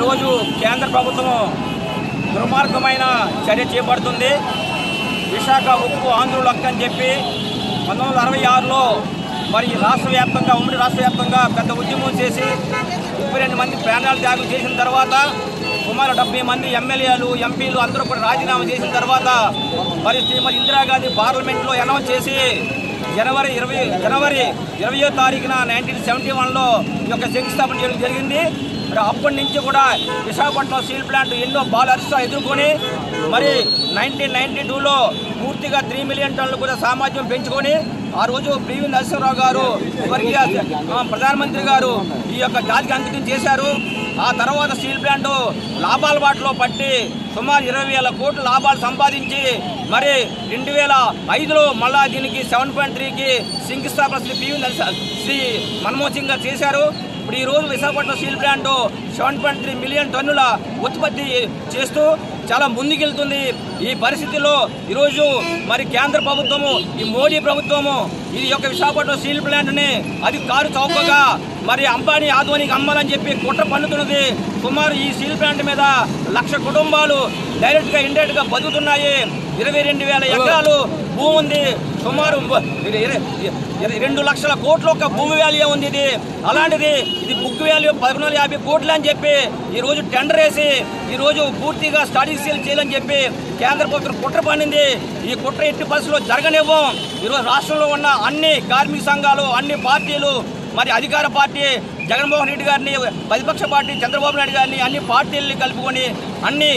ఈరోజు కేంద్ర ప్రభుత్వం దుర్మార్గమైన చర్య చేపడుతుంది. విశాఖ ఉక్కు ఆంధ్రుల అక్క అని చెప్పి పంతొమ్మిది వందల అరవై ఆరులో మరి రాష్ట్ర వ్యాప్తంగా ఉమ్మడి రాష్ట్ర వ్యాప్తంగా పెద్ద ఉద్యమం చేసి ముప్పై రెండు మంది ప్రాణాలు త్యాగం చేసిన తర్వాత సుమారు డెబ్బై మంది ఎమ్మెల్యేలు ఎంపీలు అందరూ కూడా రాజీనామా చేసిన తర్వాత మరి శ్రీమతి ఇందిరాగాంధీ పార్లమెంట్లో అనౌన్స్ చేసి జనవరి ఇరవై జనవరి ఇరవయో తారీఖున నైన్టీన్ సెవెంటీ వన్లో ఈ యొక్క శంకుస్థాపన చేయడం జరిగింది. మరి అప్పటి నుంచి కూడా విశాఖపట్నం స్టీల్ ప్లాంట్ ఎన్నో బాల్ ఎదుర్కొని మరి నైన్టీన్ నైన్టీ టూలో పూర్తిగా త్రీ మిలియన్ టన్నులు కూడా సామర్థ్యం పెంచుకొని ఆ రోజు పివి నరసింహరావు గారు స్వర్గీయ ప్రధానమంత్రి గారు ఈ యొక్క జాతికి అంకితం చేశారు. ఆ తర్వాత స్టీల్ ప్లాంట్ లాభాల బాటలో పట్టి సుమారు ఇరవై వేల కోట్ల లాభాలు సంపాదించి మరి రెండు వేల ఐదులో మళ్ళా దీనికి సెవెన్ పాయింట్ త్రీకి శంకుస్థాపన శ్రీ పివి నరసింహ శ్రీ మన్మోహన్ సింగ్ గారు చేశారు. ఇప్పుడు ఈ రోజు Visakhapatnam steel plant seven point three million టన్నుల ఉత్పత్తి చేస్తూ చాలా ముందుకెళ్తుంది. ఈ పరిస్థితిలో ఈరోజు మరి కేంద్ర ప్రభుత్వము ఈ మోడీ ప్రభుత్వము ఈ యొక్క విశాఖపట్నం స్టీల్ ప్లాంట్ని అది కారు చౌకగా మరి అంబానీ ఆధ్వానికి అమ్మాలని చెప్పి కుట్ర పన్నుతున్నది. సుమారు ఈ స్టీల్ ప్లాంట్ మీద లక్ష కుటుంబాలు డైరెక్ట్గా ఇండైరెక్ట్గా బతుకుతున్నాయి. ఇరవై రెండు వేల ఎకరాలు భూమి ఉంది సుమారు రెండు లక్షల కోట్ల ఒక భూమి వాల్యూ ఉంది ఇది. అలాంటిది ఇది బుక్ వాల్యూ పదకొండు యాభై కోట్లు అని చెప్పి ఈరోజు టెండర్ వేసి ఈరోజు పూర్తిగా స్టడీ సీల్ చేయాలని చెప్పి కేంద్ర ప్రభుత్వం కుట్ర పడింది ఈ కుట్ర ఎట్టి పరిస్థితుల్లో జరగనివ్వం. ఈరోజు రాష్ట్రంలో ఉన్న అన్ని కార్మిక సంఘాలు అన్ని పార్టీలు మరి అధికార పార్టీ జగన్మోహన్ రెడ్డి గారిని ప్రతిపక్ష పార్టీ చంద్రబాబు నాయుడు గారిని అన్ని పార్టీల్ని కలుపుకొని అన్ని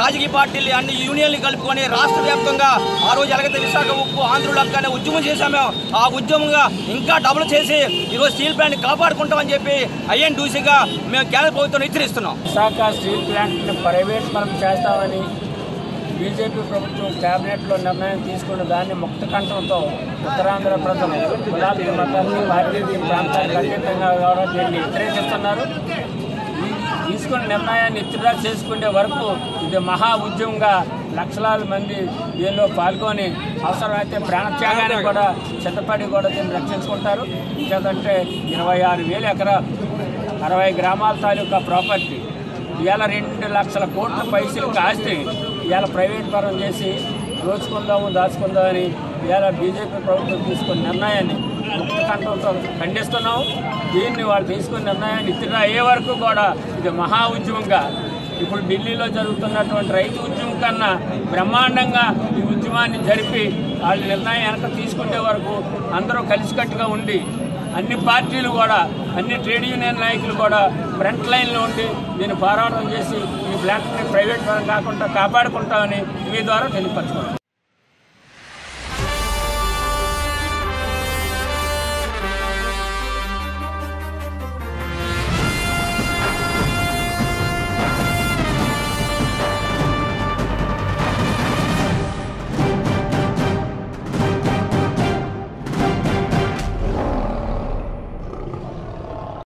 రాజకీయ పార్టీలు అన్ని యూనియన్లు కలుపుకొని రాష్ట్ర వ్యాప్తంగా ఆ రోజు ఎలాగైతే విశాఖ ఉప్పు ఆంధ్రులక్కనే ఉద్యమం చేశామో ఆ ఉద్యమంగా ఇంకా డబుల్ చేసి ఈరోజు స్టీల్ ప్లాంట్ కాపాడుకుంటామని చెప్పి ఐఎన్ డూసీగా మేము కేంద్ర ప్రభుత్వం హెచ్చరిస్తున్నాం. విశాఖ స్టీల్ ప్లాంట్ ప్రైవేట్ మనం చేస్తామని బీజేపీ ప్రభుత్వం కేబినెట్లో నిర్ణయం తీసుకున్న దాన్ని ముక్త కంఠంతో ఉత్తరాంధ్ర ప్రజలు గులాబీ మతాన్ని పార్టీ ప్రాంతానికి అతీతంగా కూడా దీన్ని వ్యతిరేకిస్తున్నారు. ఈ తీసుకున్న నిర్ణయాన్ని ఇతర చేసుకునే వరకు ఇది మహా ఉద్యమంగా లక్షలాది మంది దీనిలో పాల్గొని అవసరమైతే ప్రాణత్యాగానికి కూడా చిత్తపడి కూడా దీన్ని రక్షించుకుంటారు. ఇంకేదంటే ఇరవై ఆరు వేల ఎకరాలు అరవై గ్రామాల తాలూకా ప్రాపర్టీ ఇవాళ రెండు లక్షల కోట్ల పైసలు కాస్తే ఇవాళ ప్రైవేట్ పరం చేసి దోచుకుందాము దాచుకుందామని ఇవాళ బీజేపీ ప్రభుత్వం తీసుకున్న నిర్ణయాన్ని ముక్త కంఠంతో ఖండిస్తున్నాము. దీన్ని వాళ్ళు తీసుకున్న నిర్ణయాన్ని ఇతర అయ్యే వరకు కూడా ఇది మహా ఉద్యమంగా. ఇప్పుడు ఢిల్లీలో జరుగుతున్నటువంటి రైతు ఉద్యమం కన్నా బ్రహ్మాండంగా ఈ ఉద్యమాన్ని జరిపి వాళ్ళ నిర్ణయం వెనక తీసుకునే వరకు అందరూ కలిసికట్టుగా ఉండి అన్ని పార్టీలు కూడా అన్ని ట్రేడ్ యూనియన్ నాయకులు కూడా ఫ్రంట్ లైన్లో ఉండి దీన్ని పోరాటం చేసి ఈ బ్లాక్ని ప్రైవేట్ పరం కాకుండా కాపాడుకుంటామని మీ ద్వారా తెలియపరచుకుంటాం